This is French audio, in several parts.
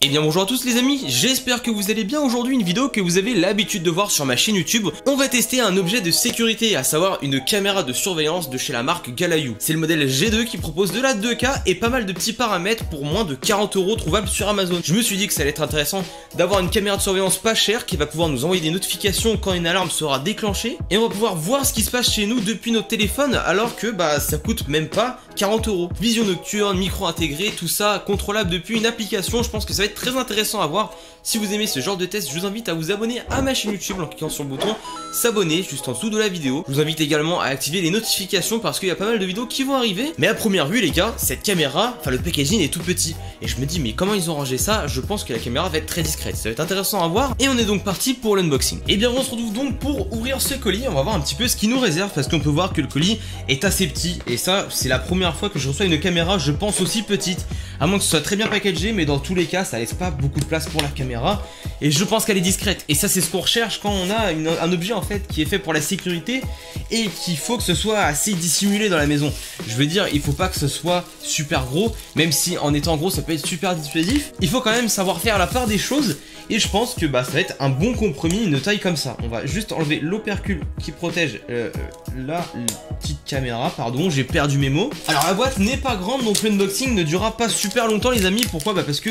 Et bien bonjour à tous les amis, j'espère que vous allez bien aujourd'hui, une vidéo que vous avez l'habitude de voir sur ma chaîne YouTube. On va tester un objet de sécurité, à savoir une caméra de surveillance de chez la marque Galayu. C'est le modèle G2 qui propose de la 2K et pas mal de petits paramètres pour moins de 40 euros trouvables sur Amazon. Je me suis dit que ça allait être intéressant d'avoir une caméra de surveillance pas chère qui va pouvoir nous envoyer des notifications quand une alarme sera déclenchée et on va pouvoir voir ce qui se passe chez nous depuis notre téléphone alors que bah ça coûte même pas 40 euros. Vision nocturne, micro intégré, tout ça contrôlable depuis une application, je pense que ça va être très intéressant à voir. Si vous aimez ce genre de test, je vous invite à vous abonner à ma chaîne YouTube en cliquant sur le bouton s'abonner juste en dessous de la vidéo. Je vous invite également à activer les notifications parce qu'il y a pas mal de vidéos qui vont arriver. Mais à première vue les gars, cette caméra, enfin le packaging est tout petit. Et je me dis mais comment ils ont rangé ça? Je pense que la caméra va être très discrète. Ça va être intéressant à voir. Et on est donc parti pour l'unboxing. Et bien on se retrouve donc pour ouvrir ce colis. On va voir un petit peu ce qui nous réserve parce qu'on peut voir que le colis est assez petit. Et ça c'est la première fois que je reçois une caméra je pense aussi petite. À moins que ce soit très bien packagé mais dans tous les cas ça laisse pas beaucoup de place pour la caméra. Et je pense qu'elle est discrète. Et ça c'est ce qu'on recherche quand on a un objet en fait qui est fait pour la sécurité et qu'il faut que ce soit assez dissimulé dans la maison. Je veux dire, il faut pas que ce soit super gros, même si en étant gros ça peut être super dissuasif. Il faut quand même savoir faire la part des choses et je pense que bah, ça va être un bon compromis, une taille comme ça. On va juste enlever l'opercule qui protège euh, la petite caméra, pardon, j'ai perdu mes mots. Alors la boîte n'est pas grande, donc l'unboxing ne durera pas super longtemps les amis. Pourquoi? Bah parce que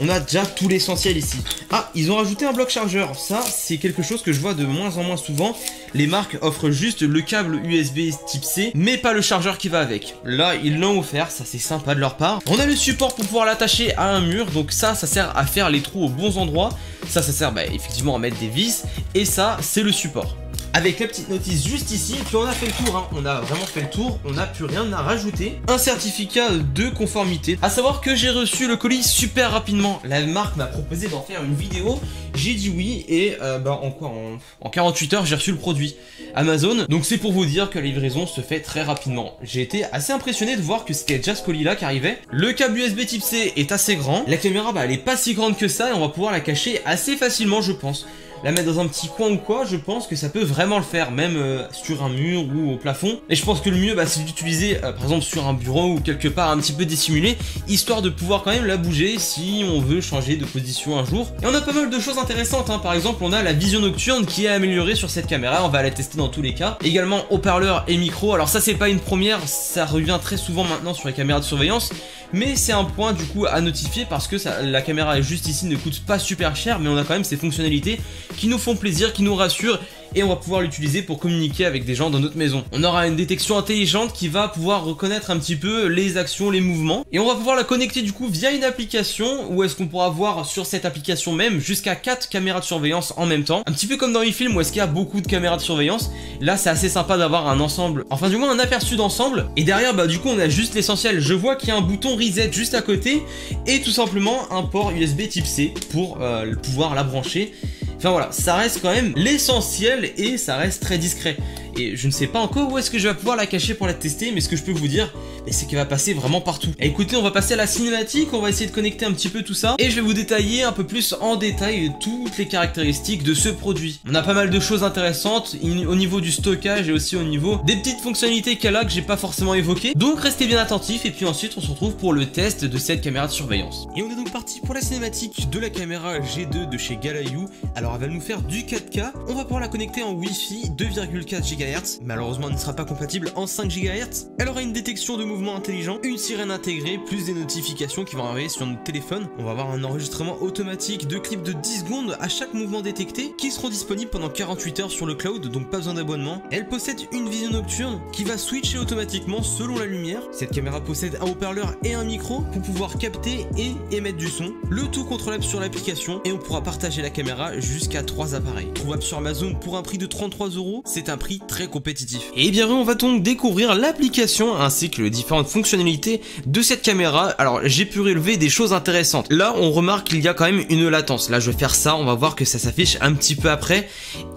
on a déjà tout l'essentiel ici. Ah, ils ont rajouté un bloc chargeur. Ça, c'est quelque chose que je vois de moins en moins souvent. Les marques offrent juste le câble USB type C, mais pas le chargeur qui va avec. Là, ils l'ont offert, ça c'est sympa de leur part. On a le support pour pouvoir l'attacher à un mur, donc ça, ça sert à faire les trous aux bons endroits. Ça, ça sert bah, effectivement à mettre des vis. Et ça, c'est le support avec la petite notice juste ici et puis on a fait le tour hein. on a vraiment fait le tour on n'a plus rien à rajouter. Un certificat de conformité à savoir que j'ai reçu le colis super rapidement. La marque m'a proposé d'en faire une vidéo. J'ai dit oui et euh, bah, en quoi en, 48 heures j'ai reçu le produit. Amazon donc c'est pour vous dire que la livraison se fait très rapidement. J'ai été assez impressionné de voir que c'était déjà ce colis là qui arrivait. Le câble USB type C est assez grand. La caméra bah elle est pas si grande que ça et on va pouvoir la cacher assez facilement je pense la mettre dans un petit coin ou quoi, je pense que ça peut vraiment le faire, même euh, sur un mur ou au plafond. Et je pense que le mieux, bah, c'est d'utiliser, euh, par exemple, sur un bureau ou quelque part un petit peu dissimulé, histoire de pouvoir quand même la bouger si on veut changer de position un jour. Et on a pas mal de choses intéressantes, hein. par exemple, on a la vision nocturne qui est améliorée sur cette caméra, on va la tester dans tous les cas. Également haut-parleur et micro, alors ça c'est pas une première, ça revient très souvent maintenant sur les caméras de surveillance, mais c'est un point du coup à notifier parce que la caméra juste ici ne coûte pas super cher, mais on a quand même ces fonctionnalités qui nous font plaisir, qui nous rassurent et on va pouvoir l'utiliser pour communiquer avec des gens dans notre maison. On aura une détection intelligente qui va pouvoir reconnaître un petit peu les actions, les mouvements et on va pouvoir la connecter du coup via une application où est-ce qu'on pourra voir sur cette application même jusqu'à 4 caméras de surveillance en même temps. Un petit peu comme dans les films où est-ce qu'il y a beaucoup de caméras de surveillance. Là c'est assez sympa d'avoir un ensemble, enfin du moins un aperçu d'ensemble et derrière bah du coup on a juste l'essentiel. Je vois qu'il y a un bouton reset juste à côté et tout simplement un port USB type C pour euh, pouvoir la brancher Enfin voilà, ça reste quand même l'essentiel et ça reste très discret. Et je ne sais pas encore où est-ce que je vais pouvoir la cacher pour la tester, mais ce que je peux vous dire, c'est qu'elle va passer vraiment partout. Écoutez, on va passer à la cinématique, on va essayer de connecter un petit peu tout ça, et je vais vous détailler un peu plus en détail toutes les caractéristiques de ce produit. On a pas mal de choses intéressantes au niveau du stockage et aussi au niveau des petites fonctionnalités qu'elle a que j'ai pas forcément évoquées. Donc restez bien attentifs, et puis ensuite on se retrouve pour le test de cette caméra de surveillance. Et on est donc parti pour la cinématique de la caméra G2 de chez Galayu. Alors elle va nous faire du 4K, on va pouvoir la connecter en Wi-Fi 2,4 GHz Malheureusement, elle ne sera pas compatible en 5 GHz. Elle aura une détection de mouvement intelligent, une sirène intégrée, plus des notifications qui vont arriver sur notre téléphone. On va avoir un enregistrement automatique de clips de 10 secondes à chaque mouvement détecté qui seront disponibles pendant 48 heures sur le cloud, donc pas besoin d'abonnement. Elle possède une vision nocturne qui va switcher automatiquement selon la lumière. Cette caméra possède un haut-parleur et un micro pour pouvoir capter et émettre du son. Le tout contrôlable sur l'application et on pourra partager la caméra jusqu'à 3 appareils. Trouvable sur Amazon pour un prix de 33 euros, c'est un prix très compétitif. Et bien on va donc découvrir l'application ainsi que les différentes fonctionnalités de cette caméra. Alors j'ai pu relever des choses intéressantes. Là on remarque qu'il y a quand même une latence. Là je vais faire ça, on va voir que ça s'affiche un petit peu après.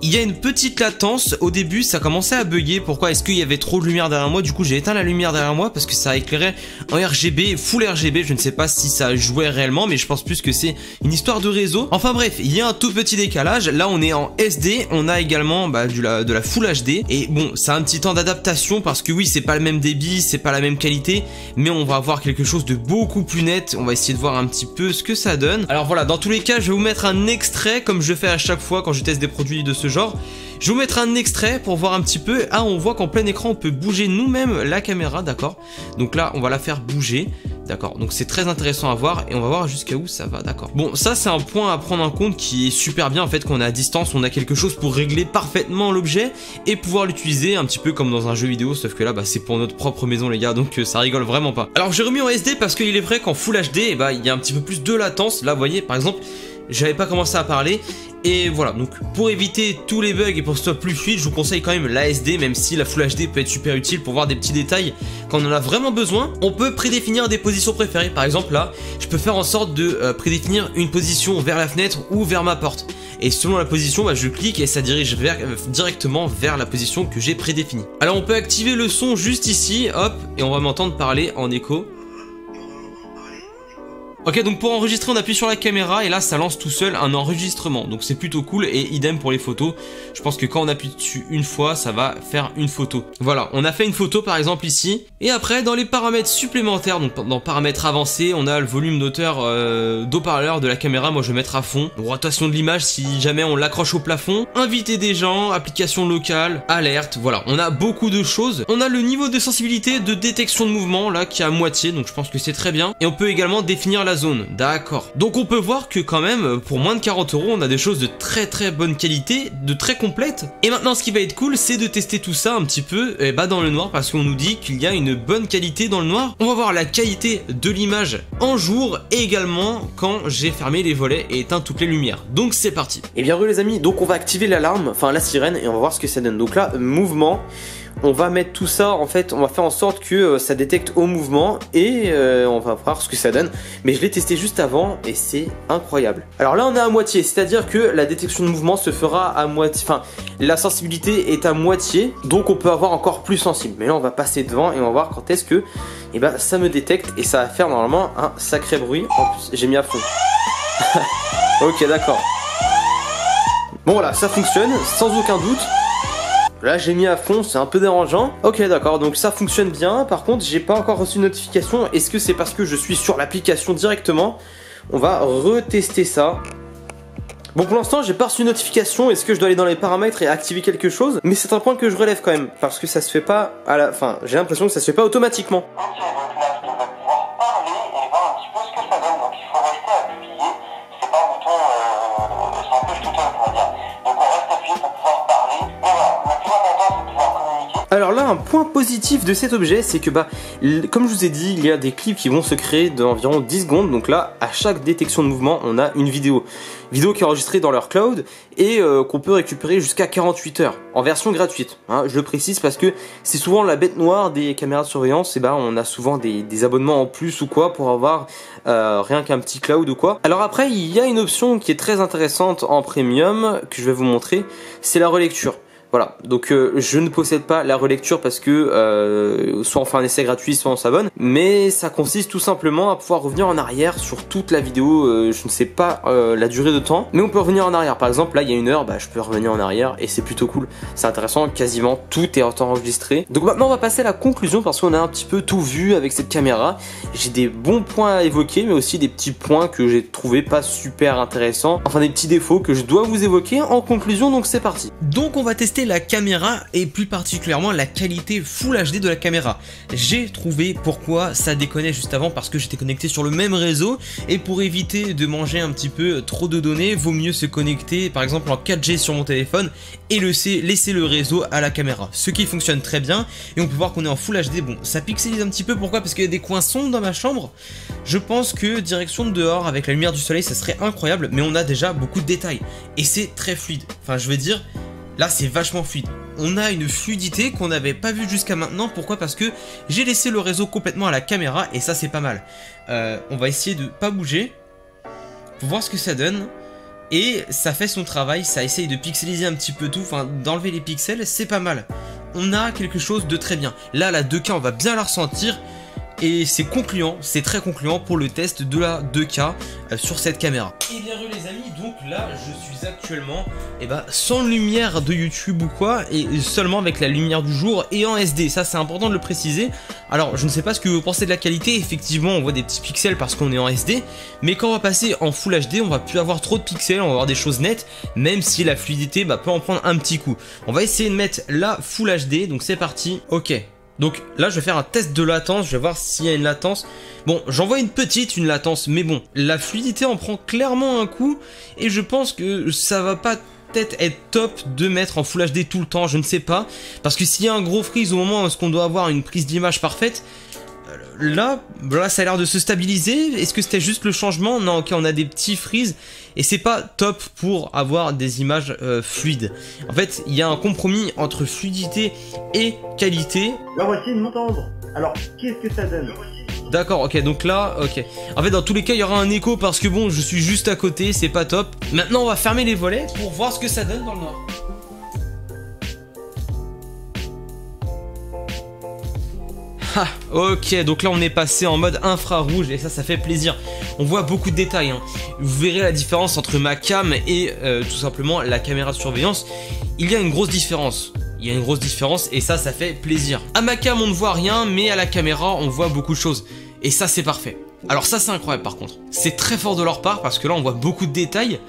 il y a une petite latence. Au début, ça commençait à bugger. Pourquoi Est-ce qu'il y avait trop de lumière derrière moi? Du coup, j'ai éteint la lumière derrière moi parce que ça éclairait en RGB, full RGB. Je ne sais pas si ça jouait réellement, mais je pense plus que c'est une histoire de réseau. Enfin bref, il y a un tout petit décalage. Là, on est en SD. On a également bah, du, la, de la full HD. Et bon, ça a un petit temps d'adaptation parce que oui, c'est pas le même débit, c'est pas la même qualité, mais on va avoir quelque chose de beaucoup plus net. On va essayer de voir un petit peu ce que ça donne. Alors voilà, dans tous les cas, je vais vous mettre un extrait comme je fais à chaque fois quand je teste des produits de ce genre. Je vais vous mettre un extrait pour voir un petit peu. Ah, on voit qu'en plein écran, on peut bouger nous-mêmes la caméra, d'accord? Donc là, on va la faire bouger. D'accord, donc c'est très intéressant à voir et on va voir jusqu'à où ça va, d'accord. Bon, ça c'est un point à prendre en compte qui est super bien en fait qu'on est à distance, on a quelque chose pour régler parfaitement l'objet et pouvoir l'utiliser un petit peu comme dans un jeu vidéo, sauf que là bah, c'est pour notre propre maison les gars, donc euh, ça rigole vraiment pas. Alors j'ai remis en SD parce qu'il est vrai qu'en Full HD, eh bah, il y a un petit peu plus de latence, là vous voyez par exemple j'avais pas commencé à parler et voilà, donc pour éviter tous les bugs et pour que ce soit plus fluide, je vous conseille quand même l'ASD, même si la Full HD peut être super utile pour voir des petits détails quand on en a vraiment besoin. On peut prédéfinir des positions préférées, par exemple là, je peux faire en sorte de euh, prédéfinir une position vers la fenêtre ou vers ma porte. Et selon la position, bah, je clique et ça dirige euh, directement vers la position que j'ai prédéfinie. Alors on peut activer le son juste ici, hop, et on va m'entendre parler en écho. Ok donc pour enregistrer on appuie sur la caméra et là ça lance tout seul un enregistrement. Donc c'est plutôt cool et idem pour les photos. Je pense que quand on appuie dessus une fois ça va faire une photo. Voilà on a fait une photo par exemple ici. Et après dans les paramètres supplémentaires donc dans paramètres avancés on a le volume d'auteur euh, d'eau-parleur de la caméra. Moi je vais mettre à fond. Rotation de l'image si jamais on l'accroche au plafond. Inviter des gens application locale alerte. Voilà on a beaucoup de choses. On a le niveau de sensibilité de détection de mouvement là qui est à moitié. Donc je pense que c'est très bien. Et on peut également définir la zone, d'accord. Donc on peut voir que quand même, pour moins de 40 euros, on a des choses de très très bonne qualité, de très complètes. Et maintenant ce qui va être cool, c'est de tester tout ça un petit peu eh bah, dans le noir, parce qu'on nous dit qu'il y a une bonne qualité dans le noir. On va voir la qualité de l'image en jour, et également quand j'ai fermé les volets et éteint toutes les lumières. Donc c'est parti. Et eh bien les amis, donc on va activer l'alarme, enfin la sirène, et on va voir ce que ça donne. Donc là, mouvement on va mettre tout ça en fait on va faire en sorte que euh, ça détecte au mouvement et euh, on va voir ce que ça donne. Mais je l'ai testé juste avant et c'est incroyable. Alors là on est à moitié c'est à dire que la détection de mouvement se fera à moitié enfin la sensibilité est à moitié donc on peut avoir encore plus sensible. Mais là on va passer devant et on va voir quand est-ce que eh ben, ça me détecte et ça va faire normalement un sacré bruit en plus. J'ai mis à fond. Ok d'accord. Bon voilà ça fonctionne sans aucun doute Là j'ai mis à fond, c'est un peu dérangeant. Ok d'accord, donc ça fonctionne bien. Par contre, j'ai pas encore reçu de notification. Est-ce que c'est parce que je suis sur l'application directement? On va retester ça. Bon pour l'instant j'ai pas reçu de notification, est-ce que je dois aller dans les paramètres et activer quelque chose? Mais c'est un point que je relève quand même, parce que ça se fait pas à la... Enfin j'ai l'impression que ça se fait pas automatiquement. Un point positif de cet objet, c'est que bah, comme je vous ai dit, il y a des clips qui vont se créer d'environ 10 secondes. Donc là, à chaque détection de mouvement, on a une vidéo. Vidéo qui est enregistrée dans leur cloud et euh, qu'on peut récupérer jusqu'à 48 heures en version gratuite. Hein, je le précise parce que c'est souvent la bête noire des caméras de surveillance. Et bah, on a souvent des, abonnements en plus ou quoi pour avoir euh, rien qu'un petit cloud ou quoi. Alors après, il y a une option qui est très intéressante en premium que je vais vous montrer. C'est la relecture. Voilà, donc euh, je ne possède pas la relecture parce que euh, soit on fait un essai gratuit, soit on s'abonne, mais ça consiste tout simplement à pouvoir revenir en arrière sur toute la vidéo, euh, je ne sais pas la durée de temps, mais on peut revenir en arrière. Par exemple, là il y a une heure, bah, je peux revenir en arrière et c'est plutôt cool. C'est intéressant, quasiment tout est enregistré. Donc maintenant on va passer à la conclusion parce qu'on a un petit peu tout vu avec cette caméra. J'ai des bons points à évoquer, mais aussi des petits points que j'ai trouvé pas super intéressants, enfin des petits défauts que je dois vous évoquer en conclusion, donc c'est parti. Donc on va tester la caméra et plus particulièrement la qualité Full HD de la caméra. J'ai trouvé pourquoi ça déconnait juste avant parce que j'étais connecté sur le même réseau et pour éviter de manger un petit peu trop de données, vaut mieux se connecter par exemple en 4G sur mon téléphone et laisser, le réseau à la caméra. Ce qui fonctionne très bien et on peut voir qu'on est en Full HD. Bon, ça pixelise un petit peu, pourquoi? Parce qu'il y a des coins sombres dans ma chambre. Je pense que direction de dehors avec la lumière du soleil ça serait incroyable mais on a déjà beaucoup de détails et c'est très fluide. Enfin je veux dire Là, c'est vachement fluide. On a une fluidité qu'on n'avait pas vue jusqu'à maintenant. Pourquoi? Parce que j'ai laissé le réseau complètement à la caméra et ça, c'est pas mal. Euh, on va essayer de pas bouger pour voir ce que ça donne. Et ça fait son travail, ça essaye de pixeliser un petit peu tout, enfin d'enlever les pixels, c'est pas mal. On a quelque chose de très bien. Là, la 2K, on va bien la ressentir et c'est concluant, c'est très concluant pour le test de la 2K euh, sur cette caméra. Et bien les amis, donc là je suis actuellement eh ben, sans lumière de YouTube ou quoi, et seulement avec la lumière du jour et en SD, ça c'est important de le préciser. Alors je ne sais pas ce que vous pensez de la qualité, effectivement on voit des petits pixels parce qu'on est en SD, mais quand on va passer en Full HD on va plus avoir trop de pixels, on va avoir des choses nettes, même si la fluidité bah, peut en prendre un petit coup. On va essayer de mettre la Full HD, donc c'est parti, ok. Donc là, je vais faire un test de latence, je vais voir s'il y a une latence. Bon, j'en vois une petite, une latence, mais bon, la fluidité en prend clairement un coup, et je pense que ça va pas peut-être être top de mettre en Full HD tout le temps, je ne sais pas. Parce que s'il y a un gros freeze au moment où on doit avoir une prise d'image parfaite, là, là, ça a l'air de se stabiliser. Est-ce que c'était juste le changement? Non, ok, on a des petits freezes. Et c'est pas top pour avoir des images euh, fluides. En fait, il y a un compromis entre fluidité et qualité. Là, voici une m'entendre. Alors, qu'est-ce que ça donne? D'accord, ok, donc là, ok. En fait, dans tous les cas, il y aura un écho parce que bon, je suis juste à côté, c'est pas top. Maintenant, on va fermer les volets pour voir ce que ça donne dans le noir. Ah, ok, donc là on est passé en mode infrarouge et ça, ça fait plaisir. On voit beaucoup de détails. Hein. Vous verrez la différence entre ma cam et euh, tout simplement la caméra de surveillance. Il y a une grosse différence. Il y a une grosse différence et ça, ça fait plaisir. À ma cam, on ne voit rien, mais à la caméra, on voit beaucoup de choses. Et ça, c'est parfait. Alors ça, c'est incroyable par contre. C'est très fort de leur part parce que là, on voit beaucoup de détails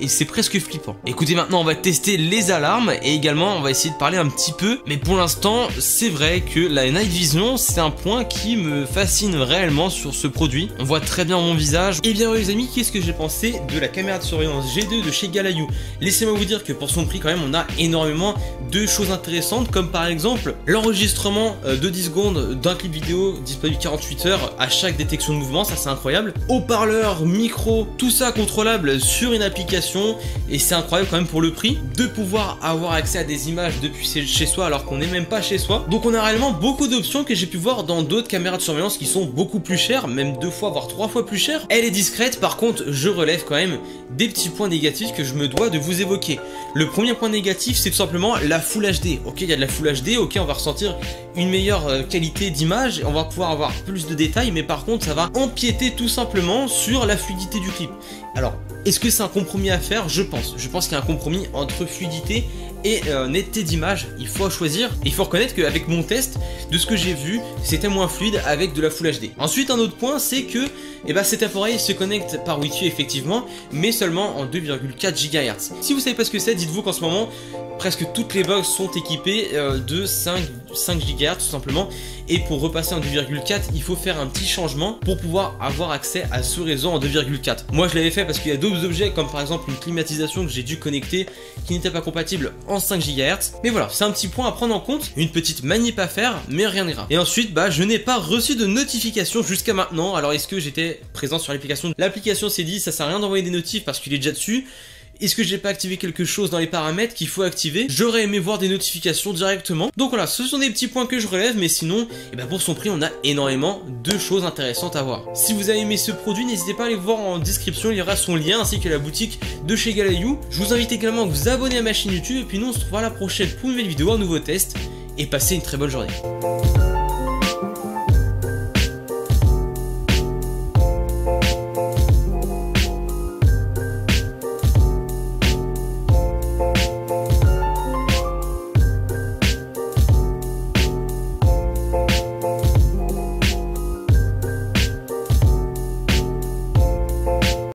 et c'est presque flippant. Écoutez, maintenant on va tester les alarmes et également on va essayer de parler un petit peu. Mais pour l'instant, c'est vrai que la Night Vision, c'est un point qui me fascine réellement sur ce produit. On voit très bien mon visage. Et bien les amis, qu'est-ce que j'ai pensé de la caméra de surveillance G2 de chez Galayu? Laissez-moi vous dire que pour son prix quand même, on a énormément de choses intéressantes comme par exemple l'enregistrement euh, de 10 secondes d'un clip vidéo disponible 48 heures à chaque détection de mouvement, ça c'est incroyable. Haut-parleur, micro, tout ça contrôlable sur une application et c'est incroyable quand même pour le prix de pouvoir avoir accès à des images depuis chez soi alors qu'on n'est même pas chez soi. Donc on a réellement beaucoup d'options que j'ai pu voir dans d'autres caméras de surveillance qui sont beaucoup plus chères, même deux fois voire trois fois plus chères. Elle est discrète, par contre je relève quand même des petits points négatifs que je me dois de vous évoquer. Le premier point négatif c'est tout simplement la Full HD. Ok il y a de la Full HD, ok on va ressentir une meilleure euh, qualité d'image, on va pouvoir avoir plus de détails, mais par contre ça va empiéter tout simplement sur la fluidité du clip. Alors est-ce que c'est un compromis à faire? Je pense. Je pense qu'il y a un compromis entre fluidité et euh, netteté d'image. Il faut choisir. il faut reconnaître qu'avec mon test, de ce que j'ai vu, c'était moins fluide avec de la Full HD. Ensuite, un autre point, c'est que eh ben, cet appareil se connecte par Wi-Fi effectivement, mais seulement en 2,4 GHz. Si vous savez pas ce que c'est, dites-vous qu'en ce moment, presque toutes les box sont équipées euh, de 5, 5 GHz tout simplement. Et pour repasser en 2,4 il faut faire un petit changement pour pouvoir avoir accès à ce réseau en 2,4 moi je l'avais fait parce qu'il y a d'autres objets comme par exemple une climatisation que j'ai dû connecter qui n'était pas compatible en 5 GHz mais voilà c'est un petit point à prendre en compte. Une petite manip à faire mais rien grave et ensuite bah je n'ai pas reçu de notification jusqu'à maintenant. Alors est-ce que j'étais présent sur l'application? L'application s'est dit ça sert à rien d'envoyer des notifs parce qu'il est déjà dessus est-ce que j'ai pas activé quelque chose dans les paramètres qu'il faut activer? J'aurais aimé voir des notifications directement. Donc voilà, ce sont des petits points que je relève, mais sinon, eh ben pour son prix, on a énormément de choses intéressantes à voir. Si vous avez aimé ce produit, n'hésitez pas à aller voir en description, il y aura son lien ainsi que la boutique de chez Galayou. Je vous invite également à vous abonner à ma chaîne YouTube, et puis nous on se revoit la prochaine pour une nouvelle vidéo, un nouveau test, et passez une très bonne journée.